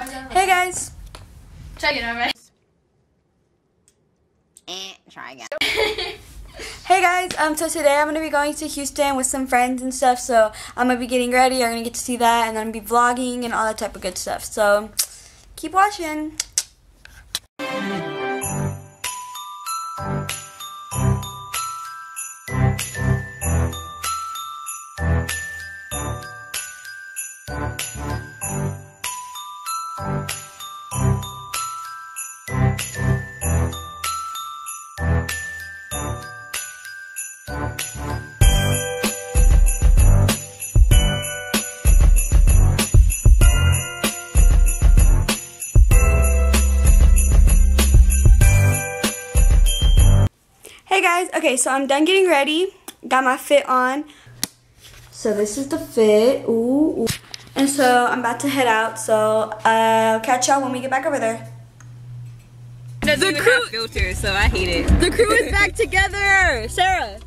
Hey guys. Check it out, right? Eh, try again. Hey guys. Um. So today I'm gonna be going to Houston with some friends and stuff. So I'm gonna be getting ready. You're gonna get to see that, and then I'm gonna be vlogging and all that type of good stuff. So keep watching. Okay, so I'm done getting ready. Got my fit on. So this is the fit. Ooh, ooh. And so I'm about to head out. So I'll catch y'all when we get back over there. The crew filter, so I hate it. The crew is back together. Sarah.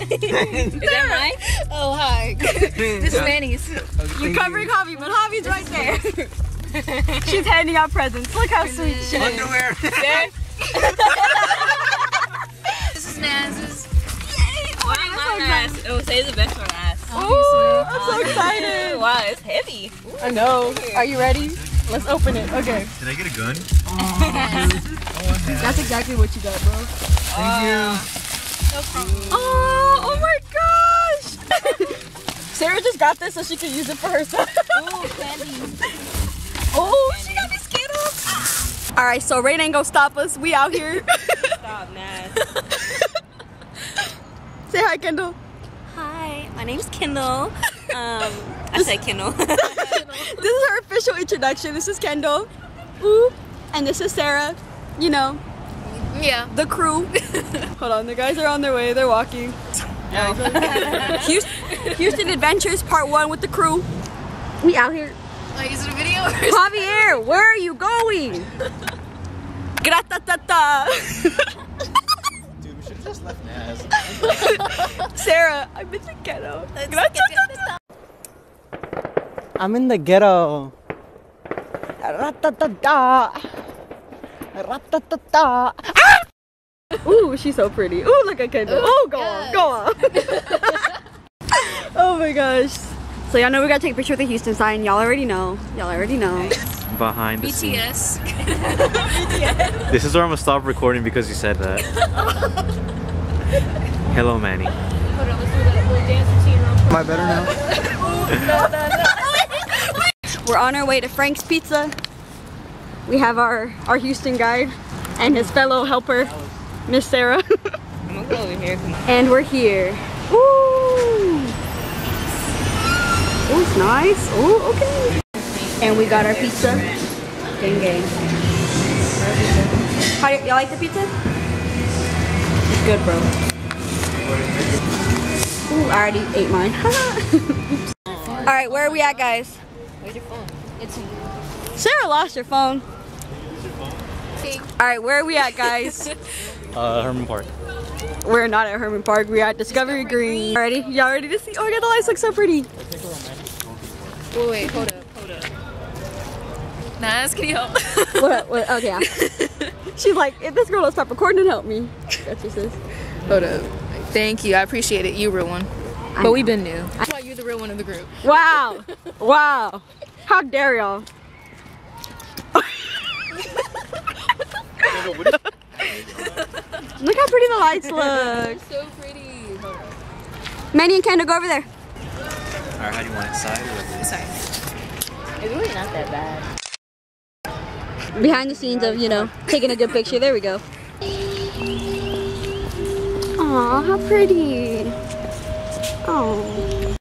Is that mine? Oh, hi. this is Manny's. Oh, You're covering Javi, but Javi's right there. She's handing out presents. Look how sweet she is. Underwear. This is Naz's. Why my ass? Oh, say the best for last. Ooh, I'm so excited. Wow, it's heavy. I know. Are you ready? Let's open it. Okay. Can I get a gun? That's exactly what you got, bro. Thank you. Oh, oh my gosh! Sarah just got this so she can use it for herself. Oh, candy. oh, she got me Skittles. All right, so rain ain't gonna stop us. We out here. Stop, Naz. Say hi, Kendall. Hi, my name's Kendall. Um, I said Kendall. this is our official introduction. This is Kendall. Ooh, and this is Sarah. You know, Yeah. the crew. Hold on, the guys are on their way. They're walking. Houston, Houston Adventures Part One with the crew. We out here. Like, is it a video or Javier, where are you going? Gratatata. Just left Naz. Sarah, I'm in the ghetto. I'm in the ghetto. Ratatata. Ratatata. Ah! Ooh, she's so pretty. Ooh, look at Kendall. Oh, go on, go on. oh my gosh. So y'all know we gotta take a picture with the Houston sign. Y'all already know. Y'all already know. Behind the scenes. BTS? This is where I'm gonna stop recording because you said that. Hello, Manny. Hold on, let's do that little dance routine real quick. Am I better now? We're on our way to Frank's Pizza. We have our, our Houston guide and his fellow helper, Miss Sarah. I'm gonna go over here. And we're here. Ooh. Ooh, it's nice. Ooh, okay. And we got our pizza. Gang gang. How y'all like the pizza? It's good, bro. Ooh, I already ate mine. All right, where are we at, guys? Where's your phone? It's Sarah lost her phone. All right, where are we at, guys? Uh, Hermann Park. We're not at Hermann Park. We're at Discovery Green. Ready? Y'all ready to see? Oh my god, the lights look so pretty. Wait, wait, hold up. Naz, can you help? What? what okay. yeah. She's like, if this girl don't stop recording, and help me. That's what she says. hold up. Thank you, I appreciate it. You real one. I But we've been new. That's why you're the real one of the group. Wow. wow. How dare y'all? Look how pretty the lights look. So pretty. Hold. Manny and Kendall, go over there. Alright, how do you want it? Side or like Sorry. It's really not that bad. Behind the scenes of, you know, taking a good picture. There we go. Aw, how pretty. Oh.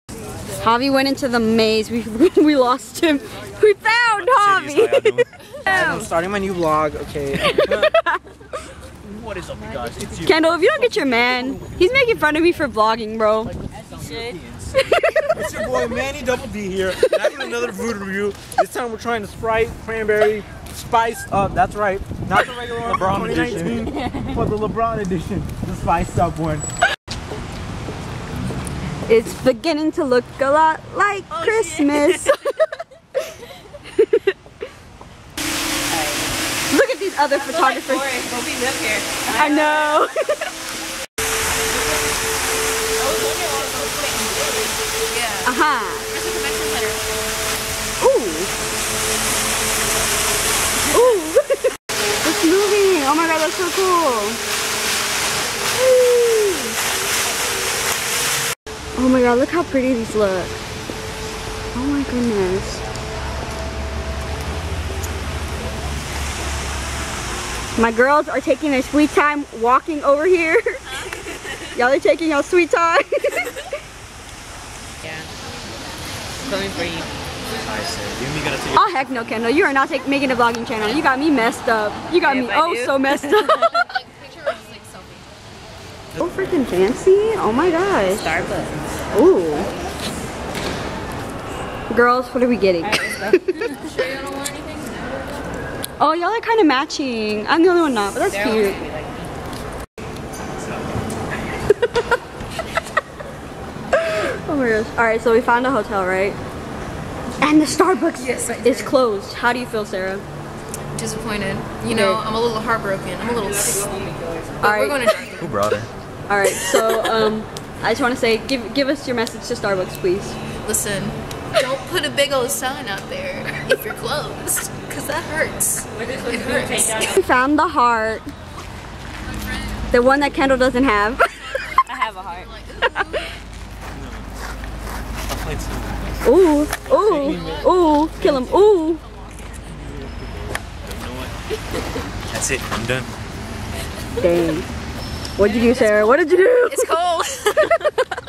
Javi went into the maze. We, we lost him. We found Javi. I'm starting my new vlog, okay. What is up, you guys? It's you. Kendall, if you don't get your man, he's making fun of me for vlogging, bro. It's your boy Manny Double D here. Back with another food review. This time we're trying the Sprite cranberry spiced up. That's right. Not the regular one. LeBron 2019, But the LeBron edition. The spiced up one. It's beginning to look a lot like oh, Christmas. Look at these other photographers. but we live here. I know. Yeah. There's a convention center. Ooh. Uh. Ooh. Uh. it's moving. Oh my god, that's so cool. Oh my god, look how pretty these look. Oh my goodness. My girls are taking their sweet time walking over here. Y'all are taking y'all sweet time. Yeah. Coming for you. I said, you and me gotta take Oh heck no, Kendall. You are not take, making a vlogging channel. You got me messed up. You got Yeah, me I oh do. so messed up. Picture or just like selfie? so freaking fancy. Oh my gosh. Starbucks. Ooh. Girls, what are we getting? Sure you don't want anything? oh, y'all are kind of matching. I'm the only one not, but that's They're cute. Okay, like- my gosh. Alright, so we found a hotel, right? And the Starbucks Yes, I is closed. How do you feel, Sarah? Disappointed. You know, Okay. I'm a little heartbroken. I'm a little. But Alright. we're going to. Who brought her? Alright, so um I just want to say give give us your message to Starbucks, please. Listen, don't put a big old sign out there if you're closed, because that hurts. It hurts. We found the heart. The one that Kendall doesn't have. I have a heart. Ooh, ooh, ooh, kill him, ooh. That's it. I'm done. Dang. What'd you do, Sarah? What did you do? It's cold.